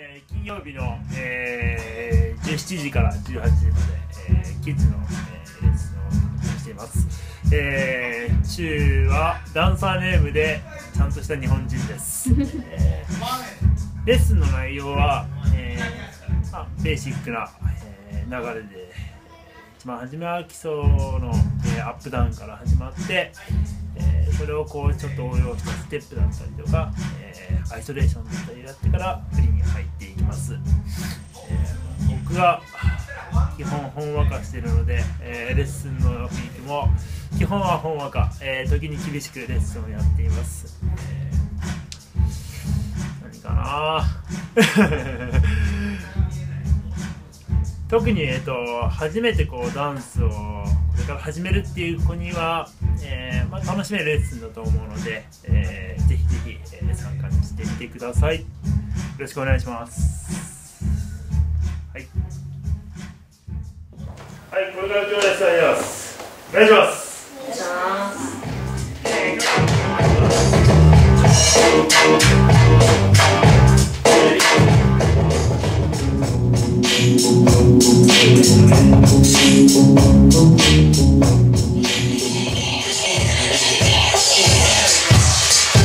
えー金曜日の、えー17時から18時まで、えーキッズの、えーレッスンをしています、えー、中はダンサーネームでちゃんとした日本人です、えーレッスンの内容は、えーまあ、ベーシックな、えー流れで一番初めは基礎の、えーアップダウンから始まって、えーそれをこうちょっと応用したステップだったりとか、えーアイソレーションだったりやってからフリーに入っていきます、えー僕が基本ほんわかしているので、えーレッスンの雰囲気も基本はほんわか、えー時に厳しくレッスンをやっています、えー何かな？特に、えっと、初めてこうダンスをこれから始めるっていう子には、えーまあ、楽しめるレッスンだと思うので、えーぜひぜひ、えー参加してみてください。ろしくお願いします。はい、はい、これから今日レッスンやります。お願いします。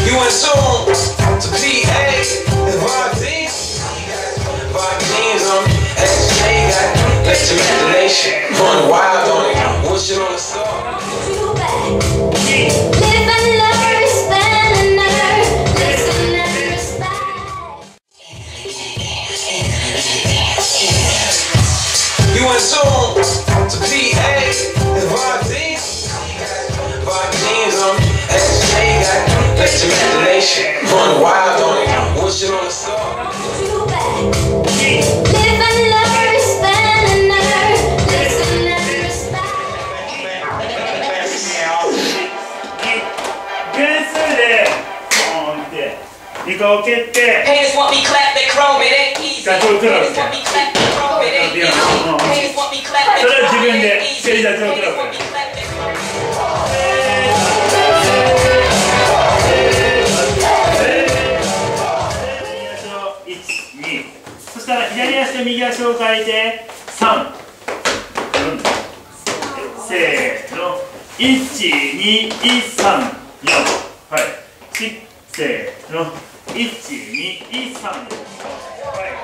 You in tune to PA Run wild on it. You're on the star. To PA and Bob on Imagination. Run wild on it. Wishing on a star. 床を蹴って Haters want me clap, they chrome, it ain't easy. Got to a club. Haters want me clap, they chrome, it ain't easy. Haters want me clap, 自 chrome, 分 it で ain't easy. 蹴り出しをくだ Haters さ want い me clap, they chrome. 12そしたら左足と右足を変えて3、4せーの1234はいしせーの1234はい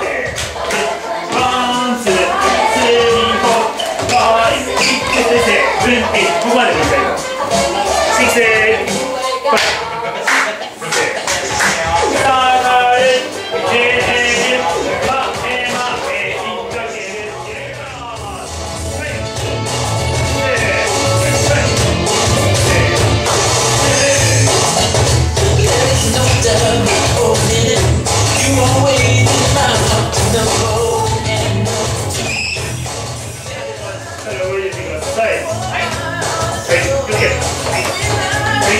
せーの。 One two three four. Five six. Seven eight ここまでもう一回いきます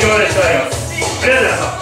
ありがとうございました